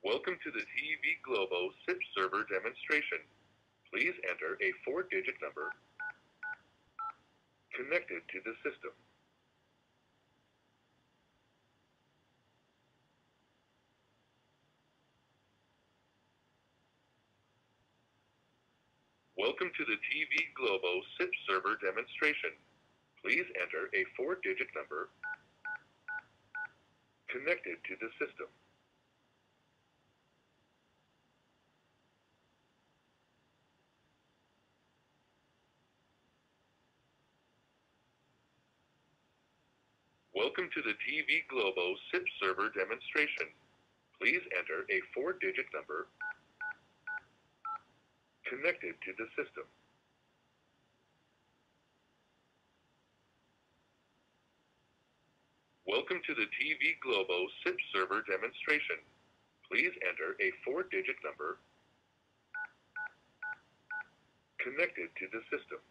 Welcome to the TV Globo SIP server demonstration. Please enter a four-digit number connected to the system. Welcome to the TV Globo SIP server demonstration. Please enter a four-digit number connected to the system. Welcome to the TV Globo SIP server demonstration. Please enter a four-digit number connected to the system. Welcome to the TV Globo SIP server demonstration. Please enter a four-digit number connected to the system.